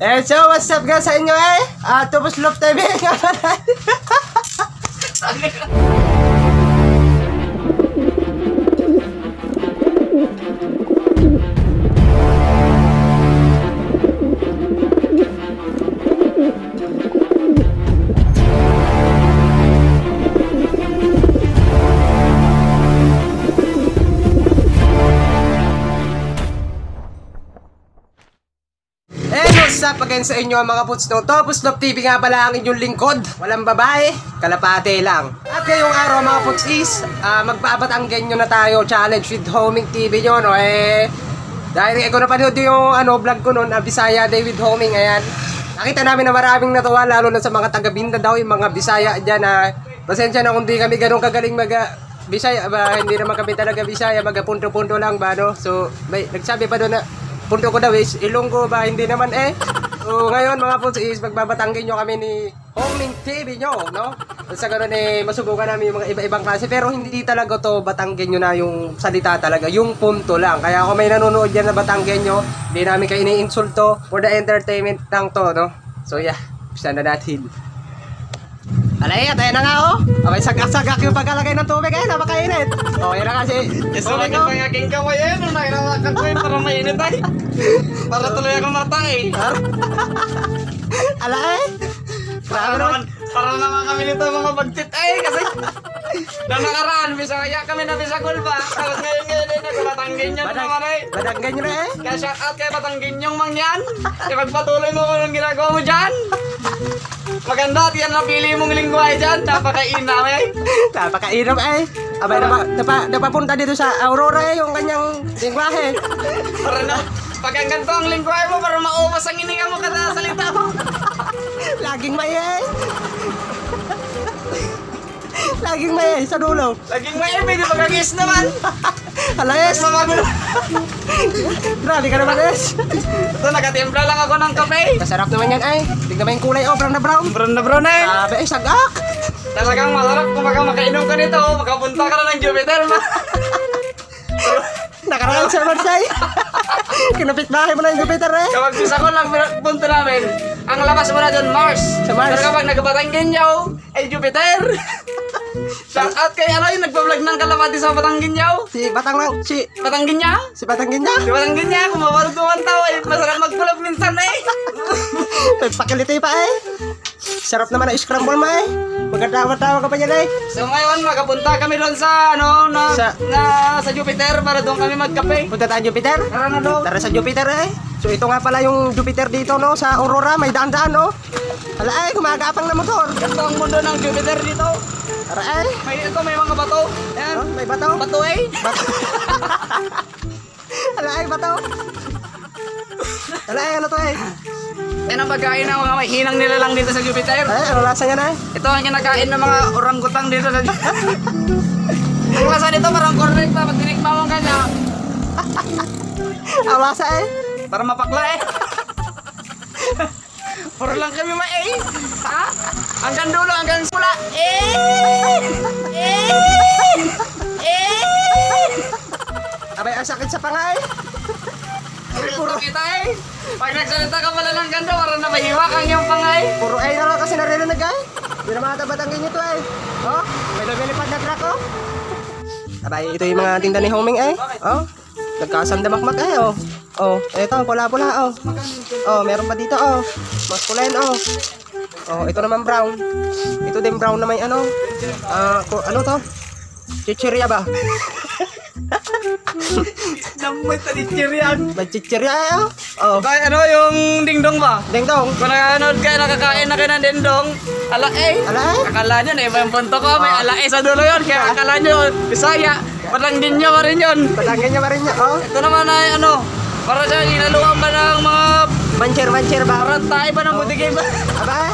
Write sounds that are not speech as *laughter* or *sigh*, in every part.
Eh, so what's up guys sa inyo eh? Ah, Tupos Love TV nga pala. Up again sa inyo mga puts no? Topos Love TV nga pala ang inyong lingkod. Walang babae, kalapate lang. At ngayong araw mga puts is, ah, magbabatanggen nyo na tayo challenge with Homing TV nyo, no? Eh, dahil ko napanood yung ano, vlog ko noon, Bisaya Day with Homing, ayan. Nakita namin na maraming natuwa, lalo na sa mga taga daw, yung mga Bisaya dyan na, pasensya na kung di kami ganun kagaling mag Bisaya ba, hindi naman kami talaga Bisaya, mga punto-punto lang ba, no? So, may, nagsabi pa doon na, punto ko daw is Ilonggo ba hindi naman eh so ngayon mga putz is magbabatangin nyo kami ni Homing TV nyo no? Sa ganun eh masubukan namin yung mga iba-ibang klase pero hindi talaga to batanggen nyo na yung salita talaga. Yung punto lang. Kaya kung may nanonood dyan na batanggen nyo hindi namin kayo iniinsulto for the entertainment lang to no? So yeah. Bisa na natin Alay, at ayan na nga oh. Okay, sagak-sagak yung pagkalagay ng tubig eh, napakainit. Oh, yan na kasi. Tubig lang yung pangaking kamay eh, nung nairawakan ko yun para mainit ay. Para tuloy ako mata eh. Alay. Grabe Para naman. para naman kami nito mga bagtit ay kasi na nakaraan, bisaya kami na bisagol ba? Tapos ngayon ngayon ay nagbatanggin yun naman ay. badaggan nyo na eh. Kaya shout out kay Batanggin yung mangyan. Ipagpatuloy mo kung anong ginagawa mo dyan. Maganda at yan napili mong lingwahe dyan. Napakaina eh. Napakainam eh. Abay, napa, napa, napapunta dito sa Aurora eh, yung kanyang lingwahe. Para na, pag ang ganito ang lingwahe mo, para maubos ang hininga mo kada salita mo. Laging may eh. Laging may eh, sa dulo. Laging may ebe, di pagkagis naman. *laughs* Alayes, Mamagulo. grabe ka naman es. Ito, nakatimpla lang ako ng kape. Masarap naman yan ay. Tignan mo yung kulay oh, brown na brown. Brown na brown eh. Grabe eh, sagak. Talagang masarap kung baka makainom ka nito. Makapunta ka na ng Jupiter. Ma. *laughs* Nakaraan sa Marsay. *laughs* Kinupit bahay mo na yung Jupiter eh. Kapag bisa ko lang punto namin, ang labas mo na doon, Mars. Sa Mars. Pero kapag nagbatanggin nyo, ay Jupiter. Shout out kay ano yung nagpa-vlog ng kalapati sa Batanggin nyo. Si Batang si, Batanggin niya? si Batang Ginda. Di Batanggin niya, kung mawarog naman tao, ay masarap mag-vlog minsan eh. *laughs* Pakiliti pa eh. Sarap naman ang scramble mo eh. Magkatawa-tawa ka pa yan eh. So ngayon, makapunta kami doon sa, ano, na, Sa- na, sa Jupiter para doon kami magkape. Punta tayo Jupiter. Tara na doon. Tara sa Jupiter eh. So ito nga pala yung Jupiter dito no sa Aurora, may daan-daan no. Hala ay, gumagapang na motor. Ito ang mundo ng Jupiter dito. Tara ay. May ito, may mga bato. Ayan. Oh, may bato. Bato eh. Bato. *laughs* Hala ay, bato. Hala ay, ano to eh? Yan ang pagkain ng mga hinang nila lang dito sa Jupiter. Ay, ano lasa yan eh? Ito ang kinakain ng mga orangutang dito sa Ang lasa nito parang correct pa. Pag tinikma mo kanya, Ang lasa eh. para mapakla eh. Puro lang kami ma eh. Ha? Hanggang dulo, hanggang sula. Eh! Eh! Eh! Abay, ang sakit sa pangay. Puro kita eh. Pag nagsalita ka pala ng ganda, parang nabahiwak ang iyong pangay. Puro ay na kasi naririnig ay. Hindi na matabatangin nito ay. Oh, may lumilipad na truck oh. Abay, ito yung mga tinda ni Homing eh. Oh, nagkasandamakmak eh oh. Oh, ito, pula-pula oh. Oh, meron pa dito oh. Maskulin oh. Oh, ito naman brown. Ito din brown na may ano. Ah, ko- ano to? Chichirya ba? Namoy talityer yan. May chichirya eh oh. Oh, Kaya ano yung dingdong ba? ding dong. Kung nakanood kayo, nakakain na kayo ng dindong, ala eh. Ala eh. Akala nyo na iba yung punto ko, may ala eh sa dulo yun. Kaya akala nyo, Bisaya, parang din nyo pa rin yun. Patanggan niya pa rin niya. Oh, Ito naman ay ano, para siya inaluan ba ng mga mancher, mancher ba? parang tayo ba ng butigay ba? *laughs* Aba?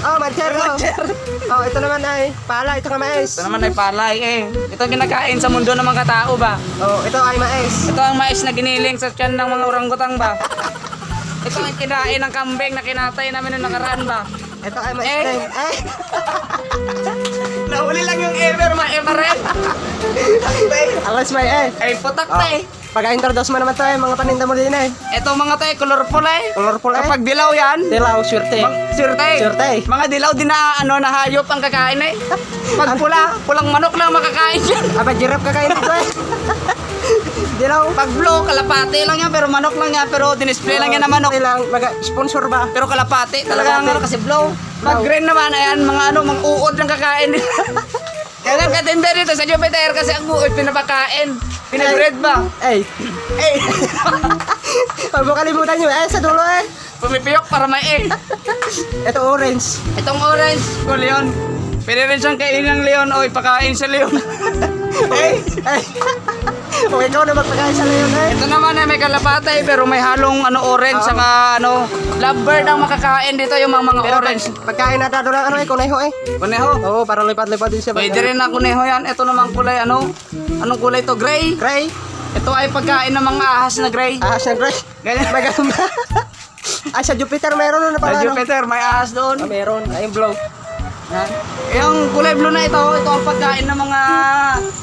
Oh, mancher oh. Oh, ito naman ay pala, ito nga mais. Ito naman ay palay eh. Ito ang kinakain sa mundo ng mga katao ba? Oh, ito ay mais. Ito ang mais na giniling sa tiyan ng mga orangutang ba? Ito ang kinain ng kambing na kinatay namin nung nakaraan ba? Ito ay mais Eh. Eh. *laughs* Nahuli lang yung ever, ma ever rin. *laughs* Alas may eh. Ay, putak na eh. Pag-introduce mo naman to eh, mga paninda mo din eh. Ito mga tayo, colorful eh. Colorful eh. Kapag dilaw yan, Dilaw, swerte. Mang, sirte. Sirte. Mga dilaw din na ano na hayop ang kakain eh. Pag pula, pulang manok lang makakain yan. Aba, giraffe kakain dito eh. *laughs* Dilaw. Pag blue, kalapate lang yan pero manok lang yan pero dinisplay lang yan na manok. Ilang, mag sponsor ba? Pero kalapate talaga ano kasi blow. Pag green naman ayan mga ano mga uod lang kakain. *laughs* Kaya nga katinda dito sa Jupiter kasi ang uod pinapakain. Pinabread ba? Eh, *laughs* Eh, huwag mo kalimutan nyo eh, sa dulo eh. pumipiyok para may eh. Ito orange. Itong orange, ko leon. Pwede rin siyang kainin ng leon o ipakain sa leon. *laughs* Eh, eh. *laughs* Kung ikaw na magpakain sa leon eh. Ito naman ay may kalapatay pero may halong ano orange saka ano lovebird ang makakain dito yung mga mga Pero orange. pag, pagkain na dado lang ano eh, kuneho eh. Kuneho. Oo, parang lipat-lipat din siya. Pwede rin na kuneho yan. Ito naman kulay ano? Anong kulay to? Gray. Gray. Ito ay pagkain ng mga ahas na gray. Ahas na gray. Ganyan. May ganun ba? Ay, *laughs* sa Jupiter meron na Sa pala. ano? Jupiter, may ahas doon. Ah, meron. Ay, blow. Yan. Yung kulay blue na ito, ito ang pagkain ng mga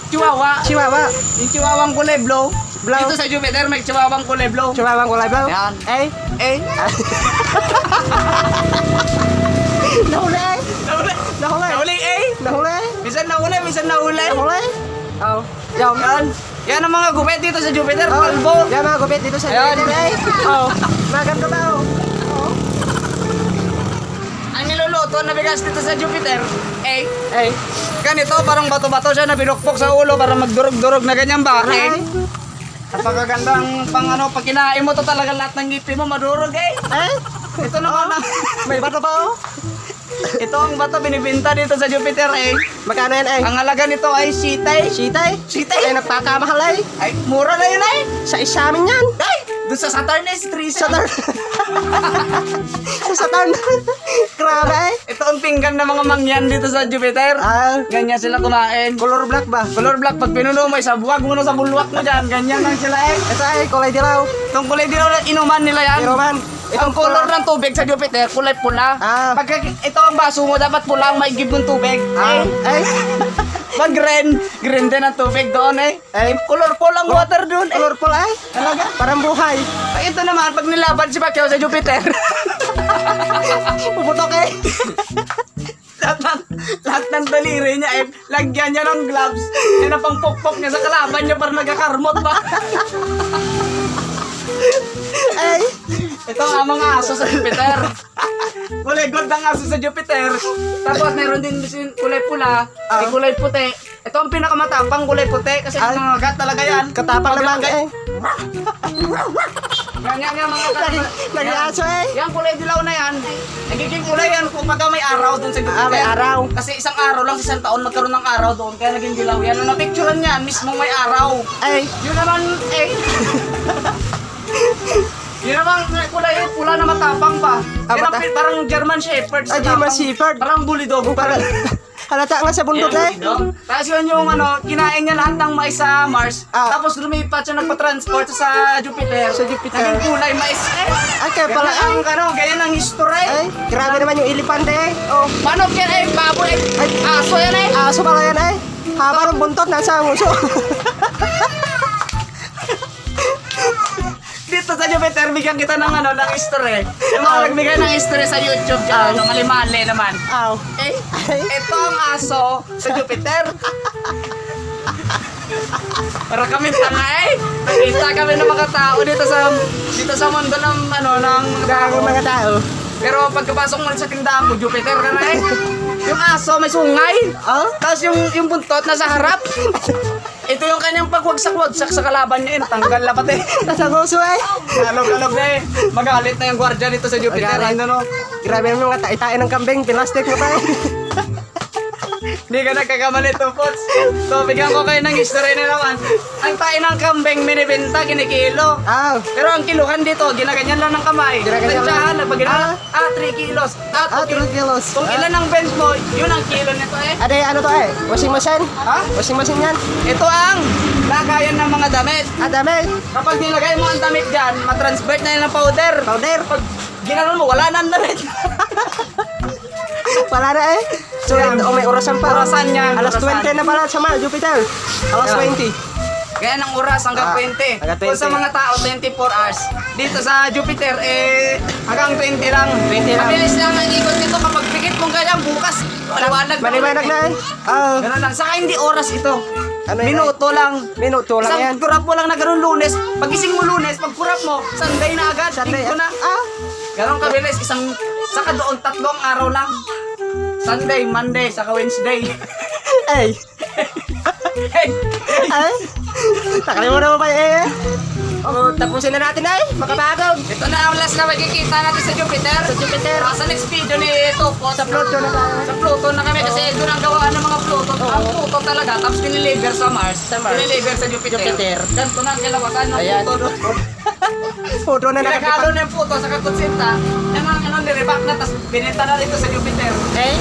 chihuahua. Chihuahua. Yung chihuahuang kulay blue. Blue. Dito sa Jupiter, may chihuahuang kulay blue. Chihuahua kulay blow. Yan. Eh, Eh, *laughs* nahuli eh. nahuli. Nahuli. Nahuli eh. Nahuli. Minsan nahuli, minsan nahuli. Nahuli. Oh. Yan. Yan. Yan ang mga gupit dito sa Jupiter, Oh, kalbo. Yan mga gupit dito sa Ayan. Jupiter eh. Oh. Maganda ba oh? Oh. Ang niluluto na bigas dito sa Jupiter, eh, Eh. ganito, parang bato-bato siya na binukpok sa ulo para magdurog-durog na ganyan ba? Eh, Ay. napakagandang pang ano, pag kinain mo to talaga lahat ng ngipin mo madurog eh. Eh. Ito naman ang, May bato pa oh. ito ang bato binibinta dito sa Jupiter eh. Magkano yan eh? Ang halaga nito ay sitay. Sitay. Sitay? Eh, nagpakamahal eh. Ay, mura na yun eh. Sa isa amin yan. Ay, doon sa Saturn is 3 Sa tar... Sa Saturn. Grabe ng mga mangyan dito sa Jupiter. Ah, Ganyan sila kumain. color black ba? Color black, pag pinuno mo, isabuwag mo na sa bulwak mo dyan. Ganyan lang sila eh. Ito ay kulay dilaw. Itong kulay dilaw na inuman nila yan. Pero man, Ang color ng tubig sa Jupiter, kulay pula. Ah. Pag ito ang baso mo, dapat pula ang maigib ng tubig. Ah, Eh, eh, *laughs* pag green, green din ang tubig doon eh. Eh. Colorful ang water doon eh. colorful ay. Talaga? Parang buhay. Pag ito naman, pag nilaban si Pacquiao sa Jupiter, Puputok eh. Lahat ng, lahat ng daliri niya eh, lagyan niya ng gloves. Yan ang pangpokpok niya sa kalaban niya para nagkakarmot ba? *laughs* Ay, Ito ang mga aso sa Jupiter. kulay gold ang aso sa Jupiter. Tapos meron din sin kulay pula, may Ah. kulay puti. Ito ang pinakamatapang kulay puti kasi Ah. mga talaga yan. katapang Pag- naman eh. *laughs* Ganyan nga mga gat. *laughs* Lagi, lagi Yan. aso eh. Yan kulay dilaw na yan. Nagiging kulay yan kung pagka may araw doon sa Jupiter. Ah, may araw. Kasi isang araw lang, isang taon magkaroon ng araw doon. Kaya naging dilaw yan. Nung napicturean yan, mismo may araw. Ay, Yun naman, eh. Yun naman, kulay pula na matapang pa. Ah, Yan mata- parang German Shepherd. sa Ah, German tapang. Shepherd. Parang bulldog. parang halata nga sa bundok eh. Tapos yun yung ano, kinain niya lahat ng mais sa Mars. Ah. Tapos lumipat siya nagpa-transport sa Jupiter. Sa Jupiter. Naging kulay mais. Eh, Ay, kaya pala ay. ang ano, ganyan ang history. Ay, grabe naman yung elepante eh. Oh, Manok yan eh, baboy eh. Ay. Aso yan eh. aso pala yan eh. Haba ng buntot, nasa nguso. *laughs* Dito sa Jupiter, bigyan kita ng ano, ng history. Yung mga nagbigay ng history sa YouTube dyan, ano, mali-mali naman. Aw. Eh, Ay. ito ang aso sa Jupiter. Para kami tanga eh. Nakita kami ng mga tao dito sa dito sa mundo ng ano ng. Gago mga tao. Pero pagkapasok mo sa tindahan ko, Jupiter ka na eh. Yung aso may sungay. Oh? Tapos yung yung buntot nasa harap. Ito yung kanyang pagwagsak-wagsak sa kalaban niya. eh. Natanggal na pati. Nasa eh. Alog-alog na eh. Magalit na yung gwardiya dito sa Jupiter. Magalit. Ano no? Grabe naman mga taitain ng kambing, pinastik mo pa eh. Hindi ka nagkakamali to, Pots. So, bigyan ko kayo ng history na naman. Ang tayo ng kambing, minibenta, kinikilo. Aw. Pero ang kiluhan dito, ginaganyan lang ng kamay. Ginaganyan lang. Pag ah, 3 kilos. Ah, Ah, 2 kilos. 3 kilos. Kung ilan ang bench mo, yun ang kilo nito eh. Ade, ano to eh? Washing machine? Ha? Washing machine yan? Ito ang lagayan ng mga damit. Ah, dami. Kapag nilagay mo ang damit dyan, matransvert na yun ng powder. Powder. Pag ginanon mo, wala na ang *laughs* damit. Wala na eh. So, Yan. oh, may orasan pa. Orasan yan, Alas orasan. 20 na pala sa mga Jupiter. Alas Yan. 20. Kaya ng oras hanggang Ah, 20. hanggang Kung sa 20. mga tao, 24 hours. Dito sa Jupiter, eh, hanggang 20 lang. 20 lang. Mabilis lang ang ikot dito kapag pikit mong ganyan, bukas. Maliwanag Maliwanag na eh. Ah, Ganun lang. Saka hindi oras ito. Ano yan, Minuto lang. minuto lang yan. Isang kurap mo lang na ganun lunes. Pagising mo lunes, pag kurap mo, Sunday na agad. Sunday, Linggo na. ah. Ganon kabilis. Isang, saka doon tatlong araw lang. Sunday, Monday, saka Wednesday. Ay, hey! ay. Nakalimutan mo pa eh. Oh, tapusin na natin ay, makabagog. Ito na ang last na makikita natin sa Jupiter. Sa Jupiter. sa next video ni Topo. Sa Pluto na tayo. Sa Pluto na kami kasi doon ang gawaan ng mga Pluto. Ang Pluto talaga. Tapos diniliver sa Mars. Sa Mars. Diniliver sa Jupiter. Jupiter. Ganito na ang kalawakan ng Ayan. Pluto. Photo na Pinagalo nakakita. na yung puto sa kakutsinta. Ang ano, nireback na, tapos binenta na dito sa Jupiter. Eh,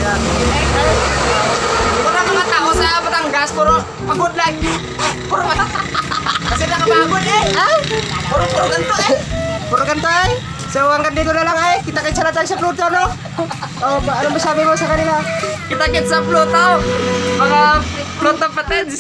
Puro mga tao sa Batangas, puro pagod lang. Puro Kasi nakapagod eh. ay, Puro puro ganito eh. puro ganito ay. So hanggang dito na lang ay, kita-kitsa na tayo sa Pluto no? Oh, ba, ano masabi mo sa kanila? Kita-kits sa Pluto. Mga Pluto patids.